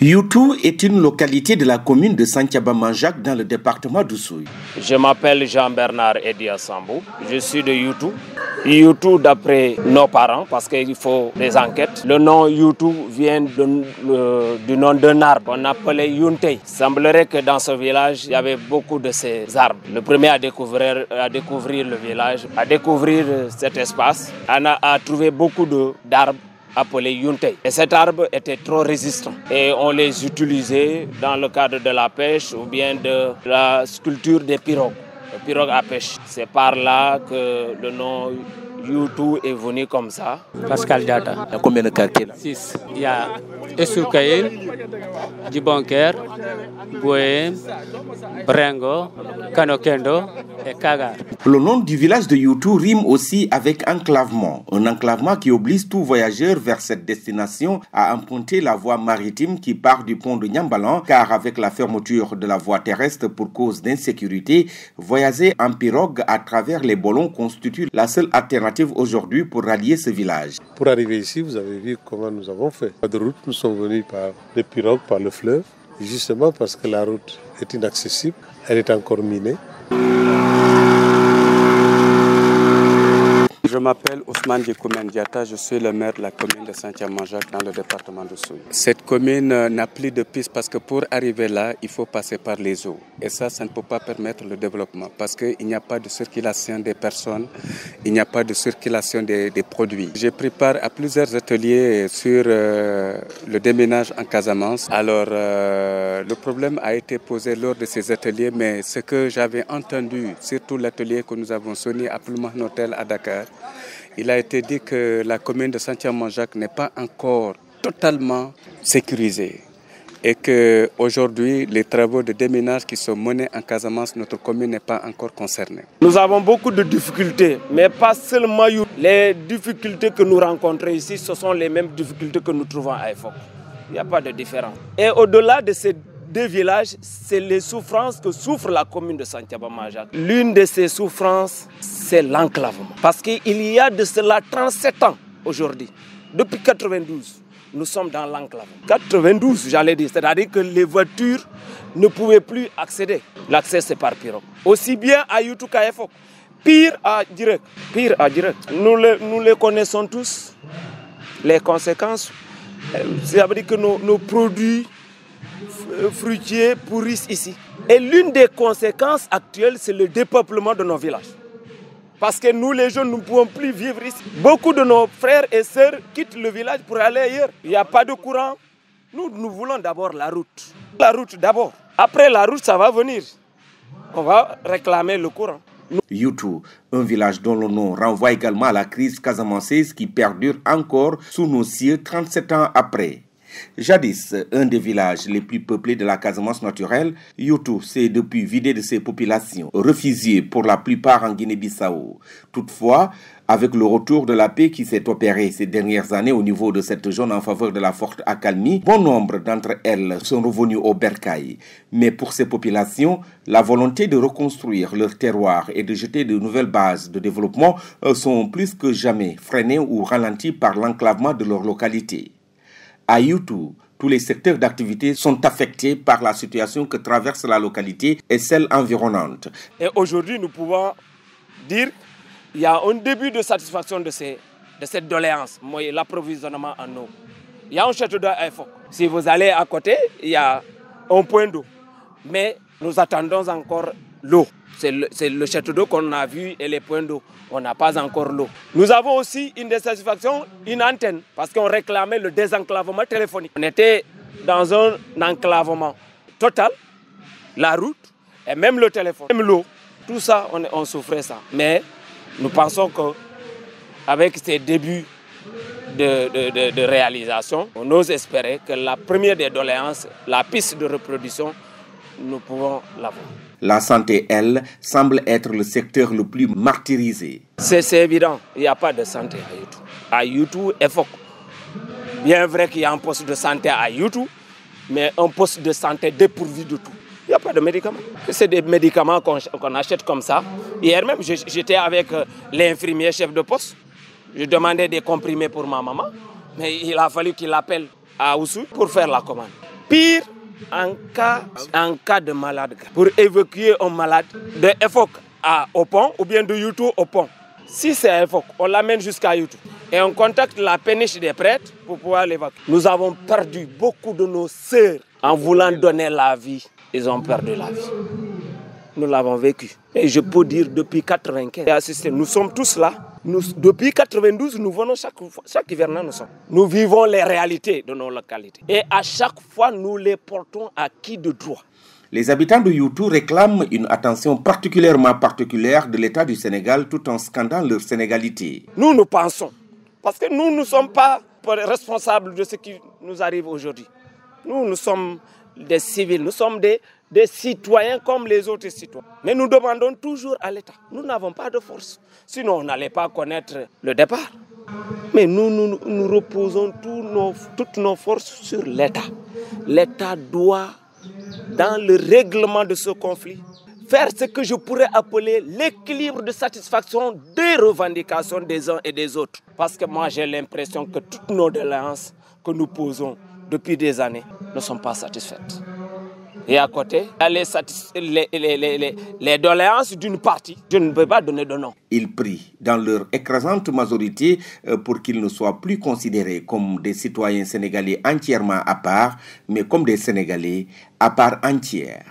Youtou est une localité de la commune de Santiaba-Manjac dans le département d'Oussouy. Je m'appelle Jean-Bernard Edia Sambou. Je suis de Youtou. Youtou d'après nos parents parce qu'il faut des enquêtes. Le nom Youtou vient du nom d'un arbre qu'on appelait Yuntei. Il semblerait que dans ce village, il y avait beaucoup de ces arbres. Le premier à découvrir, le village, à découvrir cet espace, a trouvé beaucoup d'arbres appelé Yuntei. Et cet arbre était trop résistant et on les utilisait dans le cadre de la pêche ou bien de la sculpture des pirogues, les pirogues à pêche. C'est par là que le nom Youtou est venu comme ça. Pascal Data. Il y a combien de quartiers là? 6. Il y a Essoukaïl, Djibonker, Bohem, Brengo, Kanokendo et Kagar. Le nom du village de Youtou rime aussi avec enclavement. Un enclavement qui oblige tout voyageur vers cette destination à emprunter la voie maritime qui part du pont de Nyambalan car avec la fermeture de la voie terrestre pour cause d'insécurité, voyager en pirogue à travers les ballons constitue la seule alternative aujourd'hui pour rallier ce village. Pour arriver ici, vous avez vu comment nous avons fait. Pas de route, nous sommes venus par les pirogues, par le fleuve, justement parce que la route est inaccessible, elle est encore minée. M'appelle Ousmane Djekoumen je suis le maire de la commune de Saint-Yamanjac dans le département de Souy. Cette commune n'a plus de piste parce que pour arriver là, il faut passer par les eaux. Et ça, ça ne peut pas permettre le développement parce qu'il n'y a pas de circulation des personnes, il n'y a pas de circulation des, des produits. J'ai pris part à plusieurs ateliers sur euh, le déménage en Casamance. Alors, euh, le problème a été posé lors de ces ateliers, mais ce que j'avais entendu, surtout l'atelier que nous avons sonné à Plumah Hotel à Dakar, il a été dit que la commune de Saint-Germain-Jacques n'est pas encore totalement sécurisée et que aujourd'hui les travaux de déménage qui sont menés en Casamance, notre commune n'est pas encore concernée. Nous avons beaucoup de difficultés, mais pas seulement les difficultés que nous rencontrons ici, ce sont les mêmes difficultés que nous trouvons à EFOC. Il n'y a pas de différence. Et au-delà de ces deux villages, c'est les souffrances que souffre la commune de Santiago-Majak. L'une de ces souffrances, c'est l'enclavement. Parce qu'il y a de cela 37 ans aujourd'hui, depuis 92, nous sommes dans l'enclavement. 92, j'allais dire, c'est-à-dire que les voitures ne pouvaient plus accéder. L'accès, c'est par pirogue. Aussi bien à Efok. Pire à direct. Pire à direct. Nous les, connaissons tous. Les conséquences, ça veut dire que nos, nos produits fruitiers pourrissent ici. Et l'une des conséquences actuelles, c'est le dépeuplement de nos villages. Parce que nous, les jeunes, nous ne pouvons plus vivre ici. Beaucoup de nos frères et sœurs quittent le village pour aller ailleurs. Il n'y a pas de courant. Nous, nous voulons d'abord la route. La route d'abord. Après la route, ça va venir. On va réclamer le courant. Youtou, un village dont le nom renvoie également à la crise casamanceuse qui perdure encore sous nos cieux 37 ans après. Jadis, un des villages les plus peuplés de la Casamance naturelle, Youtou s'est depuis vidé de ses populations, refusé pour la plupart en Guinée-Bissau. Toutefois, avec le retour de la paix qui s'est opéré ces dernières années au niveau de cette zone en faveur de la forte accalmie, bon nombre d'entre elles sont revenues au bercail. Mais pour ces populations, la volonté de reconstruire leur terroir et de jeter de nouvelles bases de développement sont plus que jamais freinées ou ralenties par l'enclavement de leur localité. À Youtou, tous les secteurs d'activité sont affectés par la situation que traverse la localité et celle environnante. Et aujourd'hui, nous pouvons dire qu'il y a un début de satisfaction de, ces, de cette doléance, l'approvisionnement en eau. Il y a un château d'eau à. Si vous allez à côté, il y a un point d'eau. Mais nous attendons encore l'eau. C'est le, le, château d'eau qu'on a vu et les points d'eau. On n'a pas encore l'eau. Nous avons aussi une désatisfaction, une antenne, parce qu'on réclamait le désenclavement téléphonique. On était dans un enclavement total, la route et même le téléphone, même l'eau. Tout ça, on, on souffrait ça. Mais nous pensons qu'avec ces débuts de, de, réalisation, on ose espérer que la première des doléances, la piste de reproduction, nous pouvons l'avoir. La santé, elle, semble être le secteur le plus martyrisé. C'est évident, il n'y a pas de santé à Youtou. À Youtou, EFOC. Bien vrai qu'il y a un poste de santé à Youtou, mais un poste de santé dépourvu de tout. Il n'y a pas de médicaments. C'est des médicaments qu'on qu achète comme ça. Hier même, j'étais avec l'infirmier chef de poste. Je demandais des comprimés pour ma maman, mais il a fallu qu'il appelle à Oussou pour faire la commande. pire en cas, en cas de malade. Pour évacuer un malade de EFOC à, au pont ou bien de YouTube au pont. Si c'est EFOC, on l'amène jusqu'à YouTube et on contacte la péniche des prêtres pour pouvoir l'évacuer. Nous avons perdu beaucoup de nos sœurs en voulant donner la vie. Ils ont perdu la vie. Nous l'avons vécu. Et je peux dire depuis 95, nous sommes tous là. Nous, depuis 92, nous venons chaque, chaque hivernage, nous sommes. Nous vivons les réalités de nos localités. Et à chaque fois, nous les portons à qui de droit? Les habitants de Youtou réclament une attention particulièrement particulière de l'État du Sénégal tout en scandant leur sénégalité. Nous, nous pensons, parce que nous ne sommes pas responsables de ce qui nous arrive aujourd'hui. Nous, nous sommes des civils, nous sommes des, des citoyens comme les autres citoyens. Mais nous demandons toujours à l'État. Nous n'avons pas de force. Sinon, on n'allait pas connaître le départ. Mais nous, nous, reposons toutes nos forces sur l'État. L'État doit, dans le règlement de ce conflit, faire ce que je pourrais appeler l'équilibre de satisfaction des revendications des uns et des autres. Parce que moi, j'ai l'impression que toutes nos doléances que nous posons depuis des années ne sont pas satisfaites. Et à côté, les, doléances d'une partie, je ne peux pas donner de nom. Ils prient dans leur écrasante majorité pour qu'ils ne soient plus considérés comme des citoyens sénégalais entièrement à part, mais comme des Sénégalais à part entière.